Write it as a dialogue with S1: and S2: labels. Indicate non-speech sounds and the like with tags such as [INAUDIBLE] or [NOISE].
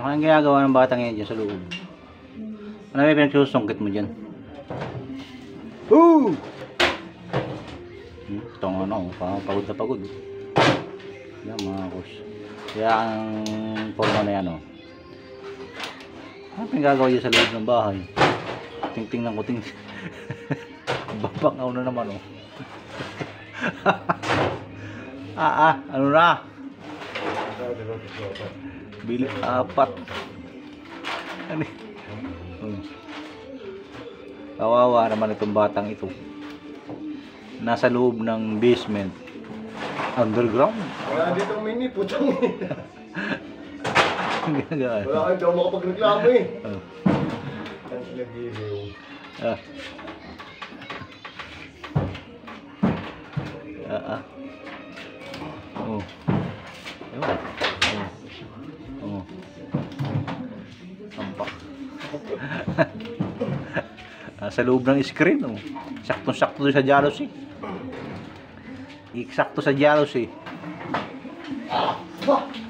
S1: Ano kayang ginagawa ng batang yan dyan sa loob? Ano may pinagsusungkit mo dyan? Ooh! Hmm, ito ang ano, pagod na pagod. Yan mga kus. Kaya ang forma na yan oh. Ano pinagagawa dyan sa loob ng bahay? Tingting [LAUGHS] ng kuting. Babangaw na naman oh. [LAUGHS] ah ah, ano na? Bili apat. Ano? Hmm. Kawawa naman itong batang ito. Nasa loob ng basement. Underground.
S2: Wala dito mini, putang
S1: Ang ginagawa. [LAUGHS]
S2: Wala kayo daw makapagreklamo eh.
S1: Oh.
S2: Ang nagiliw.
S1: Ah. Ah, ah. Oh. Ayun. Oh. Nasa loob ng screen, oh. Saktong-sakto doon sa jealousy. Eksakto sa jealousy.
S2: Bah!